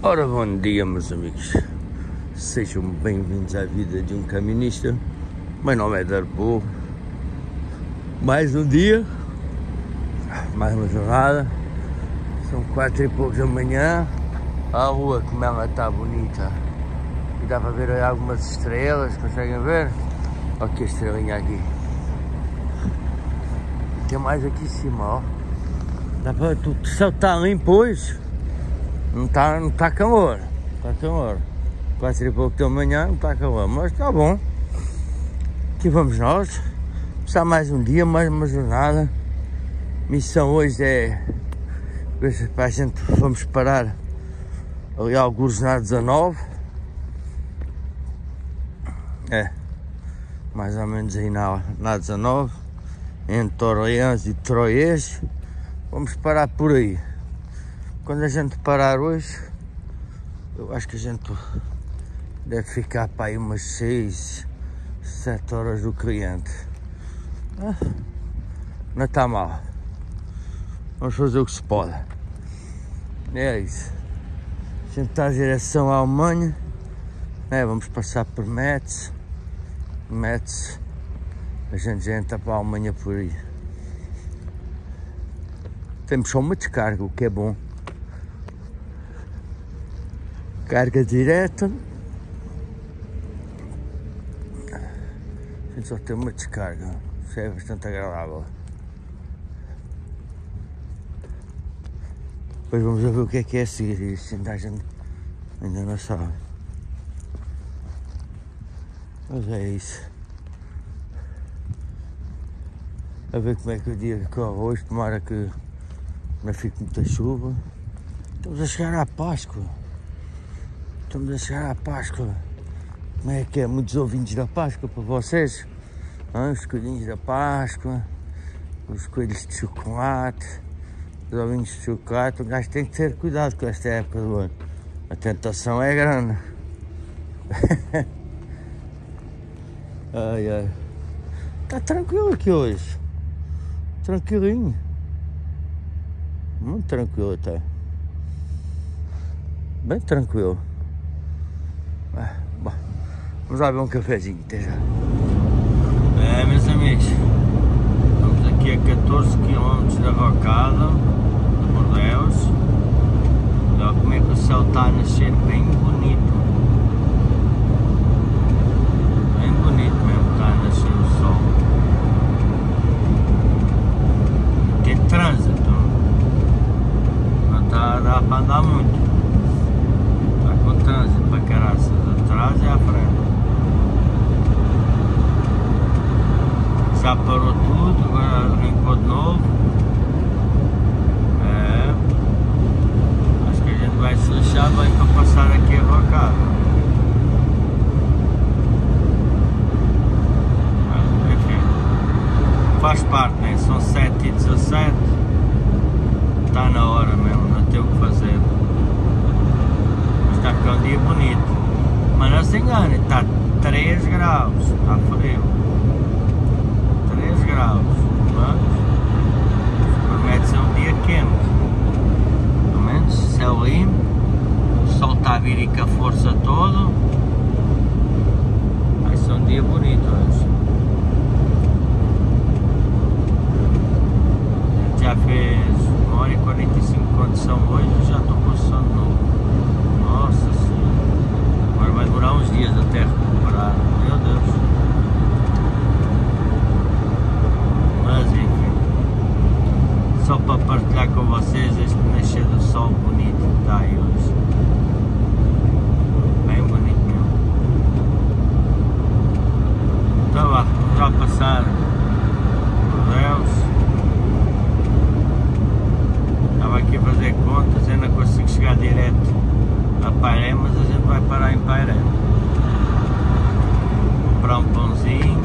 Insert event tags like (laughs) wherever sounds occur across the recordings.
Ora, bom dia, meus amigos. Sejam bem-vindos à vida de um caminista. Meu nome é Darbo. Mais um dia, mais uma jornada. São quatro e poucos da manhã. A rua, como ela está bonita. E dá para ver algumas estrelas, conseguem ver? Olha que estrelinha aqui. Tem mais aqui em cima, ó. Dá para, céu está limpo hoje. Não está não tá calor. Está calor. Quatro e pouco da manhã não está calor. Mas está bom. Aqui vamos nós. Começar mais um dia, mais uma jornada. Missão hoje é para a gente vamos parar ali alguns na 19. É, mais ou menos aí na, na 19, entre Orleans e Troyes. Vamos parar por aí. Quando a gente parar hoje, eu acho que a gente deve ficar para aí umas 6, 7 horas do cliente. Ah, não está mal. Vamos fazer o que se pode. É isso. A gente está em direção à Alemanha. É, vamos passar por Metz. Metz. A gente já entra para a Alemanha por aí. Temos só uma descarga, o que é bom. Carga direta. A gente só tem uma descarga. Isso é bastante agradável. Depois vamos ver o que é que é a seguir. Isso ainda gente ainda não sabe. Mas é isso. A ver como é que o dia corre hoje. Tomara que não fique muita chuva. Estamos a chegar à Páscoa. Estamos a chegar à Páscoa. Como é que é? Muitos ouvintes da Páscoa para vocês? Ah, os coelhinhos da Páscoa, os coelhos de chocolate, os ovinhos de chocolate. O gajo tem que ter cuidado com esta época do ano. A tentação é grande. (laughs) ai ai. Está tranquilo aqui hoje. Tranquilinho. Muito tranquilo até. Bem tranquilo. Ah, bom, vamos lá ver um cafezinho, até já. É, meus amigos, estamos aqui a 14 km da Rocada, de Bordeus. Olha como é que o céu está a nascer bem bonito. Bem bonito mesmo, está a nascer o sol. Tem trânsito. Não está a dar para andar muito. Está com trânsito para caraças, atrás e à frente. já parou tudo, agora arrancou de novo. É. Acho que a gente lixar bem para passar aqui a rocada. Mas, enfim, faz parte, né? São 7 e 17 Está na hora mesmo, não tem o que fazer. Mas está a ficar um dia bonito. Mas não se engane, está 3 graus, está frio. 3 graus, mas promete ser um dia quente. Pelo menos céu limpo, o sol está a com a toda. Vai ser um dia bonito hoje. Já fez 1 hora e 45 de condição hoje e já estou novo. Nossa senhora. Agora vai demorar uns dias até recuperar. Meu Deus. mas enfim só para partilhar com vocês este nascer do sol bonito que está aí hoje bem bonito mesmo então vá, vamos já passar por Deus estava aqui a fazer contas, eu não consigo chegar direto a Pairé, mas a gente vai parar em Pairé comprar um pãozinho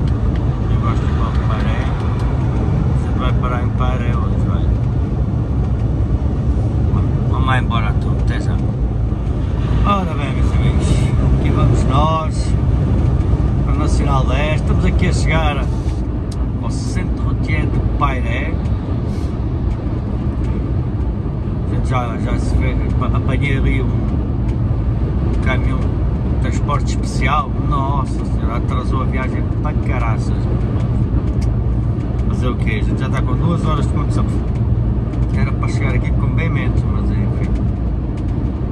eu gosto de pão de Pairé vai parar em Pairé hoje, vai. Vamos lá embora tudo, até já. Ora bem, meus amigos, aqui vamos nós para o Nacional 10. Estamos aqui a chegar ao centro Pairé. Já, já se vê, apanhei ali um, caminhão de transporte especial, nossa senhora, atrasou a viagem para caraças. Fazer o quê? A gente já está com duas horas de condução. Era para chegar aqui com bem menos, mas enfim,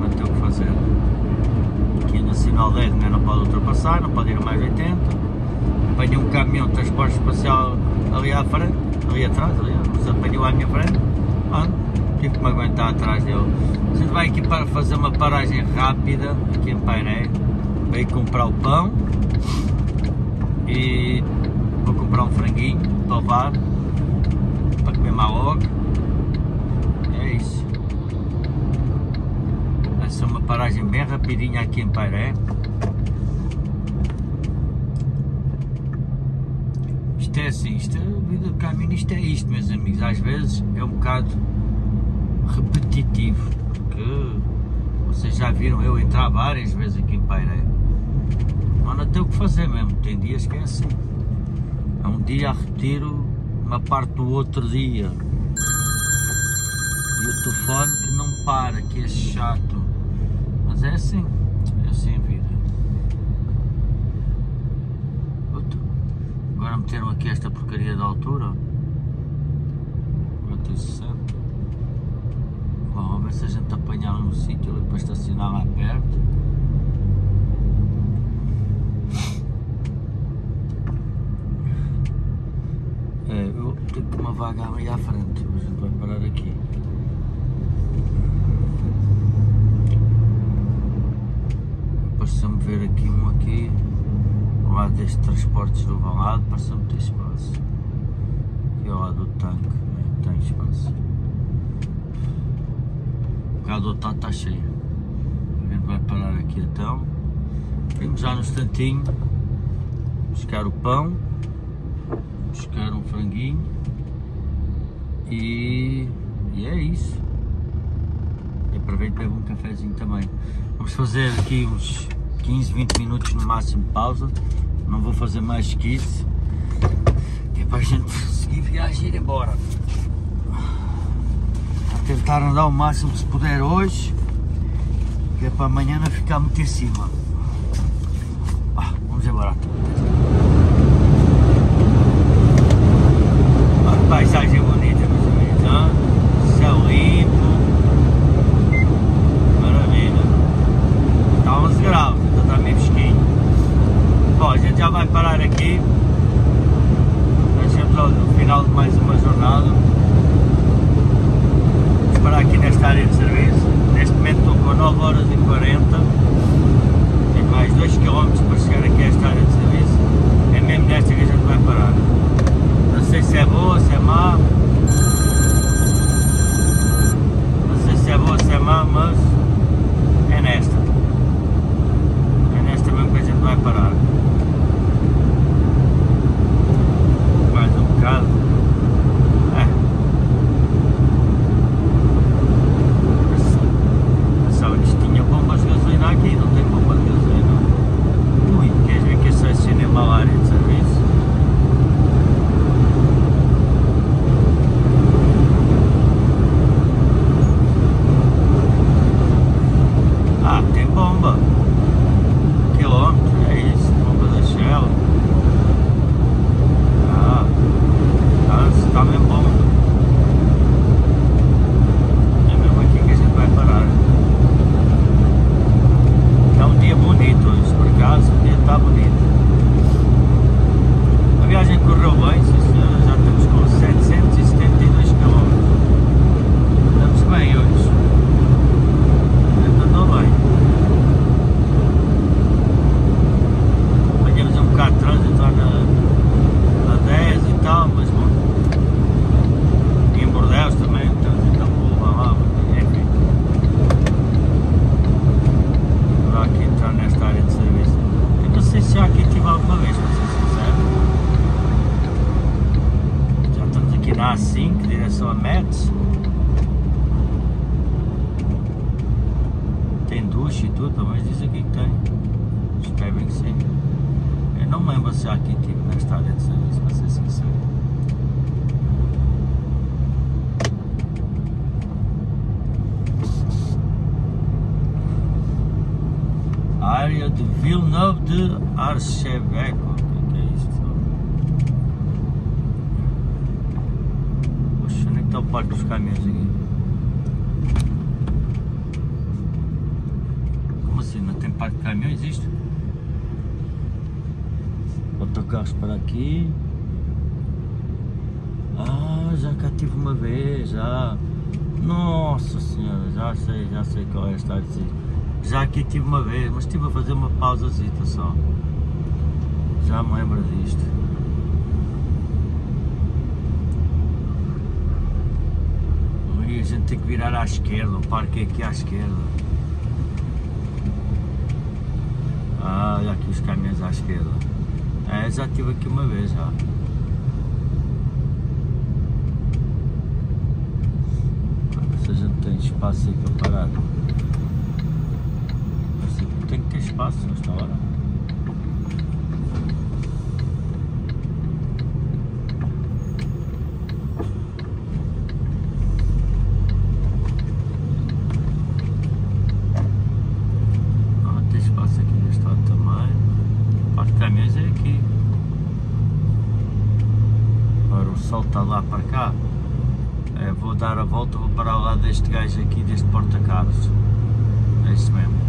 não tem o que fazer. Aqui na sinal 10 né, não pode ultrapassar, não pode ir mais 80. Apanhei um caminhão de transporte espacial ali à frente, ali atrás, ali, mas apanhou à minha frente. Mano, tive que me aguentar atrás dele. A gente vai aqui para fazer uma paragem rápida aqui em Pairé, ir comprar o pão e vou comprar um franguinho para levar, para comer mais logo. É isso. Vai ser uma paragem bem rapidinha aqui em Pairé. Isto é assim, isto a vida do caminho, isto é isto, meus amigos. Às vezes é um bocado repetitivo, porque vocês já viram eu entrar várias vezes aqui em Pairé. Mas não tem o que fazer mesmo, tem dias que é assim. É um dia a repetir uma parte do outro dia. E o telefone que não para, que é chato. Mas é assim, é assim a vida. Outro. Agora meteram aqui esta porcaria da altura. 60. Bom, vamos ver se a gente apanhar um sítio ali para estacionar lá perto. É, eu tenho uma vaga ali à frente, a gente vai parar aqui. Pareceu-me ver aqui um aqui, destes transportes do Valado, pareceu-me ter espaço. Aqui ao lado do tanque, né, tem espaço. O carro do outro está cheio. A gente vai parar aqui então. Vimos já no instantinho buscar o pão, buscar um franguinho e, e é isso. E aproveito e bebo um cafezinho também. Vamos fazer aqui uns 15, 20 minutos no máximo de pausa. Não vou fazer mais que isso. Que é para a gente seguir viagem e ir embora. Vou tentar andar o máximo que se puder hoje. Que é para amanhã não ficar muito em cima. Ah, vamos embora. Ducha e tudo, menos diz aqui que tem. Espero bem que sim. Eu não me lembro se há aqui estive nesta área de serviço, para ser sincero. área de Villeneuve de Archeveco. O que é é o parque dos caminhões aqui? Como parque de caminhões isto? Autocarros para aqui. Ah, já cá tive uma vez, já. Nossa senhora, já sei, já sei qual é esta área. Já aqui tive uma vez, mas estive a fazer uma pausazita só. Já me lembro disto. E a gente tem que virar à esquerda, o parque é aqui à esquerda. Ah, olha aqui os caminhões à esquerda. É, já estive aqui uma vez já. Se a gente tem espaço aí para parar tem que ter espaço nesta hora. Ah, tem espaço aqui neste lado também. A parte de caminhões é aqui. Está lá para cá. É, vou dar a volta, vou parar ao lado deste gajo aqui, deste porta-carros. É isso mesmo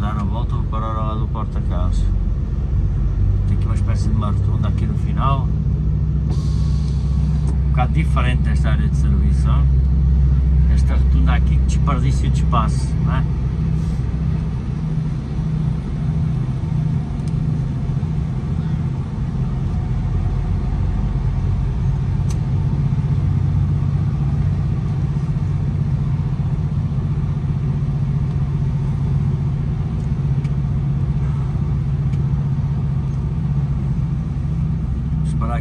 dar a volta, vou parar ao lado do porta-carros. Tem aqui uma espécie de uma rotunda aqui no final. Um bocado diferente desta área de serviço. Esta rotunda aqui que desperdício de espaço. Não é?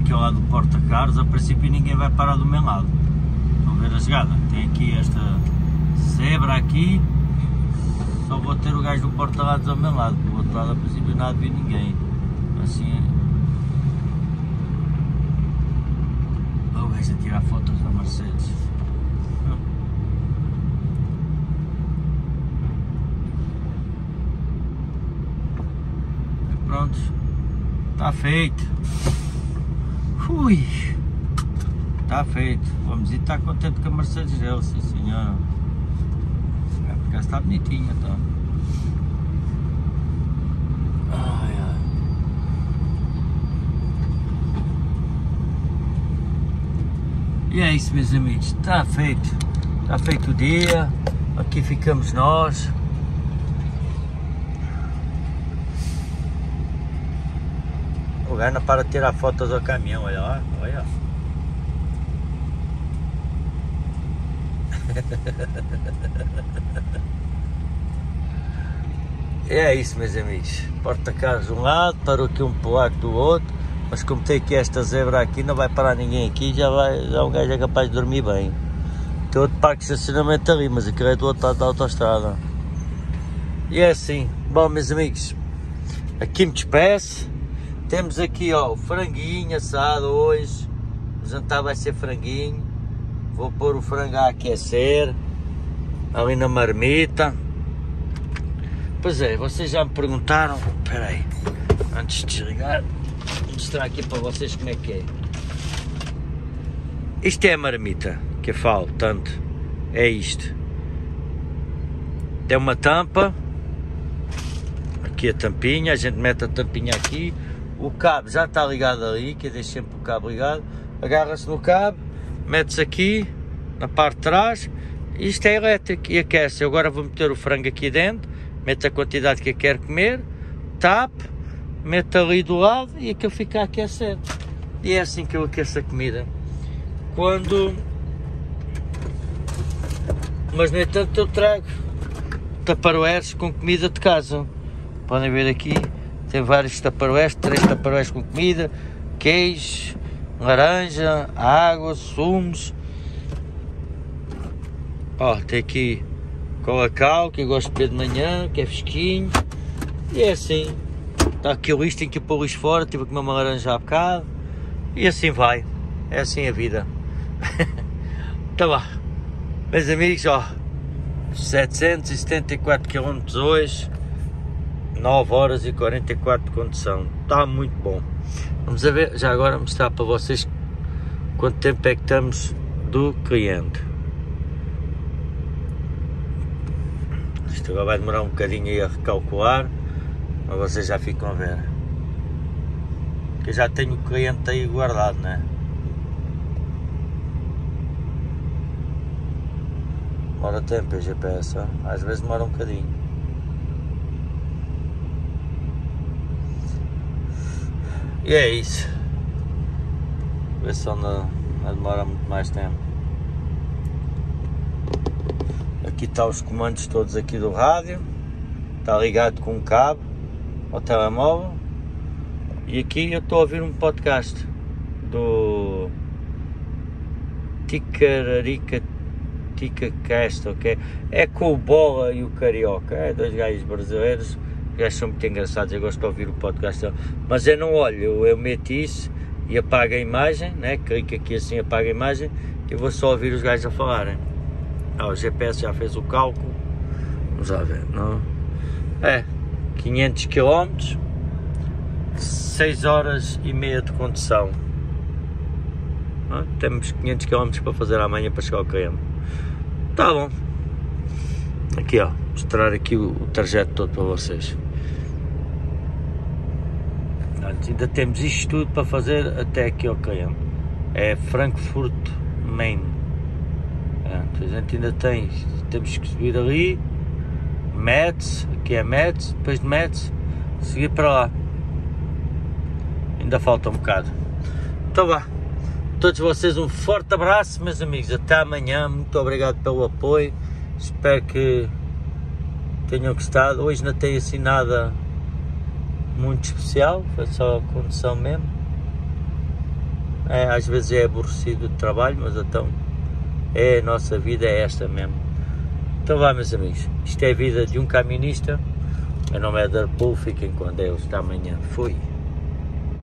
Aqui ao lado do porta-carros, a princípio ninguém vai parar do meu lado. Estão a ver a jogada? Tem aqui esta zebra aqui, só vou ter o gajo do porta-lados ao meu lado, do outro lado a princípio de vir ninguém. Assim. Oh, o gajo a tirar fotos da Mercedes. Pronto, está feito. Ui, está feito. Vamos ir estar contente com a Mercedes dele, sim senhor. É, porque está bonitinha, tá? Ai, ai. E é isso, meus amigos. Está feito. Está feito o dia. Aqui ficamos nós. Lugar para tirar fotos do caminhão, olha lá, olha. (laughs) É isso meus amigos, porta-carros de um lado, parou aqui um polaco do outro, mas como tem aqui esta zebra aqui, não vai parar ninguém aqui, já vai, já um gajo é capaz de dormir bem. Tem outro parque de estacionamento ali, mas aqui é do outro lado da autostrada. E é assim, bom meus amigos, aqui me despeço. Temos aqui ó, franguinho assado hoje. O jantar vai ser franguinho. Vou pôr o frango a aquecer. Ali na marmita. Pois é, vocês já me perguntaram. Espera aí, antes de desligar, vou mostrar aqui para vocês como é que é. Isto é a marmita que eu falo tanto. É isto. Tem uma tampa. Aqui a tampinha, a gente mete a tampinha aqui o cabo já está ligado ali, que eu deixo sempre o cabo ligado, agarra-se no cabo, mete-se aqui, na parte de trás, isto é elétrico e aquece. Eu agora vou meter o frango aqui dentro, meto a quantidade que eu quero comer, tapo, meto ali do lado e aquilo fica a aquecer. E é assim que eu aqueço a comida. Quando... Mas no entanto eu trago taparoeiros com comida de casa. Podem ver aqui, tem vários taparoés, três taparoés com comida, queijo, laranja, água, sumos. Ó, tem aqui colacau, que eu gosto de beber de manhã, que é fresquinho. E é assim. Está aqui o lixo, tenho que pôr o lixo fora, tive que comer uma laranja há bocado. E assim vai. É assim a vida. (laughs) tá lá. Meus amigos, ó. 774 km hoje 9 horas e 44 de condução. Está muito bom. Vamos a ver, já agora mostrar para vocês quanto tempo é que estamos do cliente. Isto agora vai demorar um bocadinho aí a recalcular, mas vocês já ficam a ver. Que eu já tenho o cliente aí guardado, né? Demora tempo GPS, ó. às vezes demora um bocadinho. E é isso. Ver se não, não demora muito mais tempo. Aqui está os comandos todos aqui do rádio. Está ligado com um cabo ao telemóvel. E aqui eu estou a ouvir um podcast do Ticararica Ticacast, ok? É com o Bola e o Carioca, é dois gajos brasileiros gajos são muito engraçados, eu gosto de ouvir o podcast. Mas eu não olho, eu, meto isso e apago a imagem, né? clico aqui assim, apago a imagem e vou só ouvir os gajos a falarem. Ah, o GPS já fez o cálculo, vamos lá ver, não? É, 500 km, 6 horas e meia de condução. Ah, temos 500 km para fazer amanhã para chegar ao KM. Tá bom. Aqui ó, mostrar aqui o, o trajeto todo para vocês. Portanto, ainda temos isto tudo para fazer até aqui ao Cayenne. É Frankfurt, Main. Portanto, a gente ainda tem, temos que subir ali, Metz, aqui é Metz, depois de Metz, seguir para lá. Ainda falta um bocado. Então vá. Todos vocês um forte abraço, meus amigos. Até amanhã. Muito obrigado pelo apoio. Espero que tenham gostado. Hoje não tem assim nada muito especial, foi só condução mesmo. É, às vezes é aborrecido o trabalho, mas então é a nossa vida, é esta mesmo. Então vá meus amigos, isto é a vida de um caminista. Meu nome é Darpool, fiquem com Deus, até amanhã. Fui.